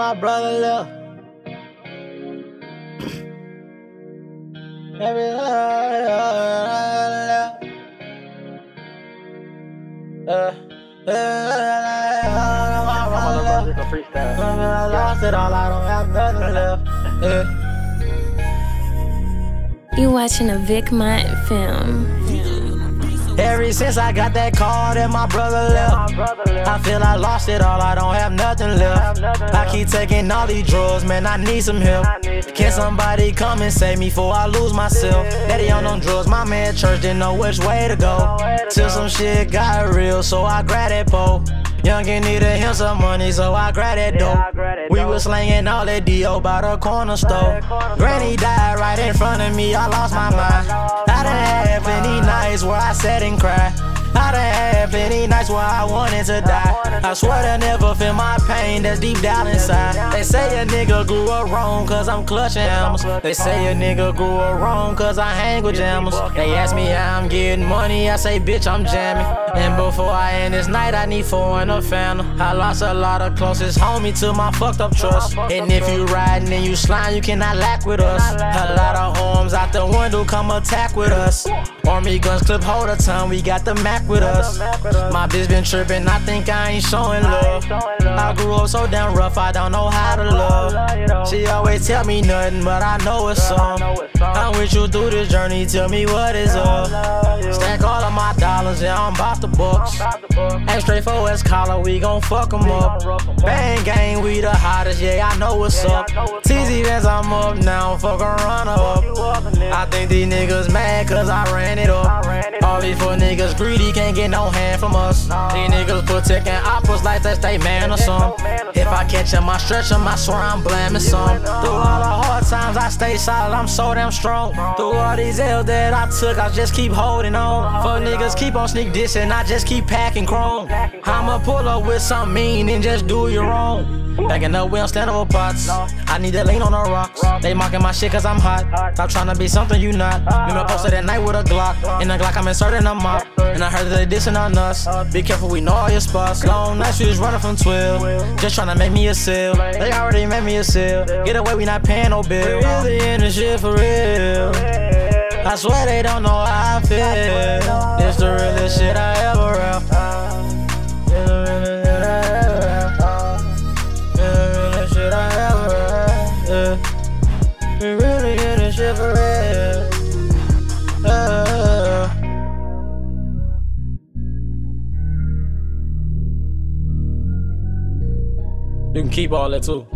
my brother. Every left. Uh, I lost it all, I don't have nothing left. Yeah. You watching a VickMont film. Ever since I got that call that my brother left, I feel I lost it all, I don't have nothing left. I keep taking all these drugs, man, I need some help. Can somebody come and save me before I lose myself? Daddy on them drugs, my man church didn't know which way to go. Till some shit got real, so I grabbed that pole. Youngin' needed him some money, so I grabbed that dope. We was slanging all that D.O. by the corner store. Granny died right in front of me, I lost my mind. I done had plenty nights where I sat and cried. I done had plenty nights where I wanted to die. I swear to never feel my pain that's deep down inside. They say a nigga grew up wrong cause I'm clutching hammers. They say a nigga grew up wrong cause I hang with jammers. They ask me how I'm getting money, I say bitch I'm jamming. And before I end this night, I need four and a phantom. I lost a lot of closest homie to my fucked up trust. And if you riding and you slime, you cannot lack with us. A lot of arms out the window come attack with us. Army guns clip hold the time, we got the Mac with us. My bitch been tripping, I think I ain't showing love. I grew up so damn rough, I don't know how to love. She always tell me nothing, but I know it's some. I'm with you through this journey, tell me what is up. Stack all of my dollars, yeah, I'm about the books. Ain't straight for West Collar, we gon' fuck 'em up. Bang gang, we the hottest, yeah, I know what's up. Teezie Bandz, I'm up now, fuck a runner up. I think these niggas mad cause I ran it up. All these four niggas greedy, can't get no hand from us. These niggas and operas like that's they man or some. If I catch 'em, I stretch 'em, I swear I'm blaming some. Through all the hard times, I stay solid, I'm so damn strong. Through all these L's that I took, I just keep holding on. For niggas keep on sneak dissing, I just keep packing chrome. I'ma pull up with something mean and just do you wrong. Backing up, we over pots. I need to lean on the rocks. They mocking my shit cause I'm hot. Stop trying to be something you not. Remember posted at night with a Glock. In the Glock, I'm inserting a mop. And I heard that they dissing on us. Be careful, we know all your spots. Long nights, we just running from 12. Just trying to make me a sale. They already made me a sale. Get away, we not paying no bill. Really in the shit for real. I swear they don't know how I feel. It's the realest shit I ever rap. We really in this shit for real. You can keep all that too.